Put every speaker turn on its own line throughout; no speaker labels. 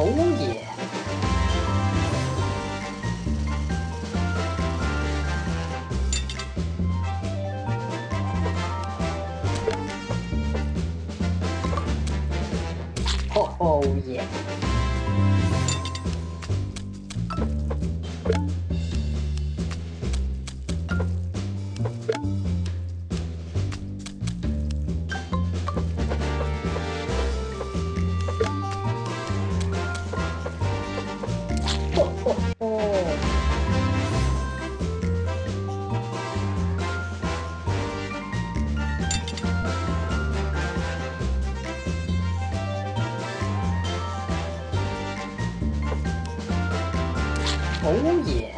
Oh yeah. 侯也。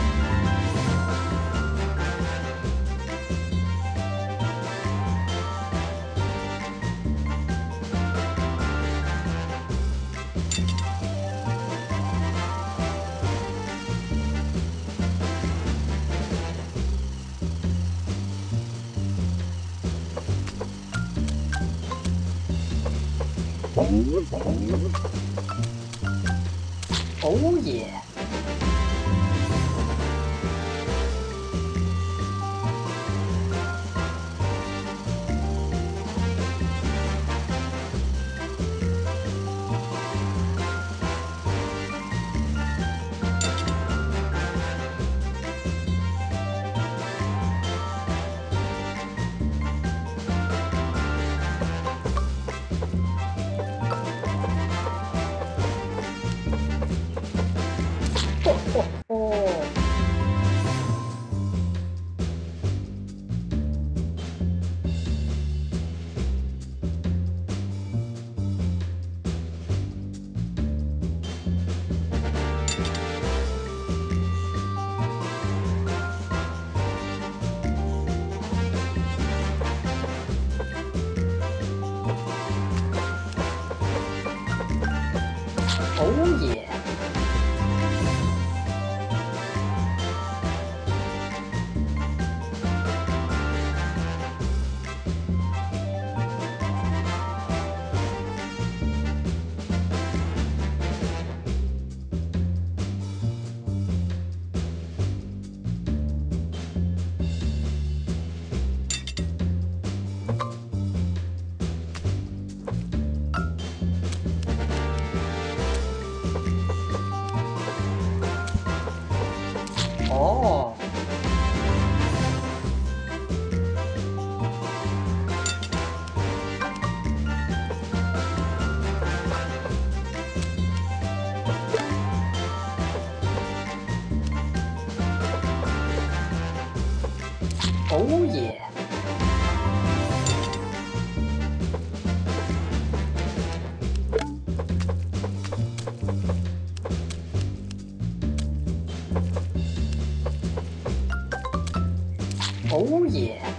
Oh yeah. 어. 哦，哦耶！哦耶！